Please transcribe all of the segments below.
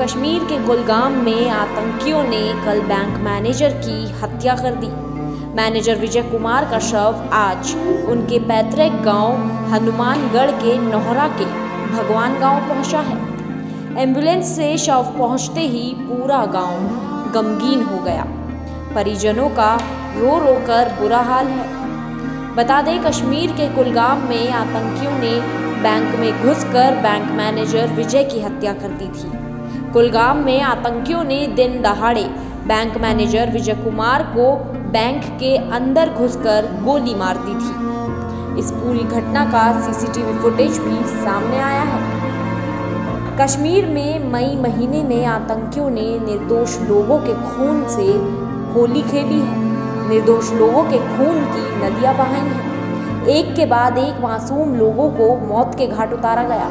कश्मीर के कुलगाम में आतंकियों ने कल बैंक मैनेजर की हत्या कर दी। मैनेजर विजय कुमार का शव आज उनके पैतृक गाँव हनुमानगढ़ के नोहरा के भगवान गाँव पहुँचा है। एंबुलेंस से शव पहुँचते ही पूरा गाँव गमगीन हो गया। परिजनों का रो रो कर बुरा हाल है। बता दें, कश्मीर के कुलगाम में आतंकियों ने बैंक में घुसकर बैंक मैनेजर विजय की हत्या कर दी थी। कुलगाम में आतंकियों ने दिन दहाड़े बैंक मैनेजर विजय कुमार को बैंक के अंदर घुसकर गोली मार दी थी। इस पूरी घटना का सीसीटीवी फुटेज भी सामने आया है। कश्मीर में मई महीने में आतंकियों ने निर्दोष लोगों के खून से होली खेली है। निर्दोष लोगों के खून की नदियाँ बहाई हैं। एक के बाद एक मासूम लोगों को मौत के घाट उतारा गया।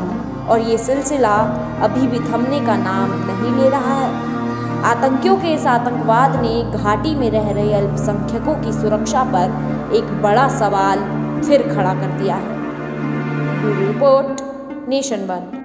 और ये सिलसिला अभी भी थमने का नाम नहीं ले रहा है। आतंकियों के इस आतंकवाद ने घाटी में रह रहे अल्पसंख्यकों की सुरक्षा पर एक बड़ा सवाल फिर खड़ा कर दिया है। Report, nation one.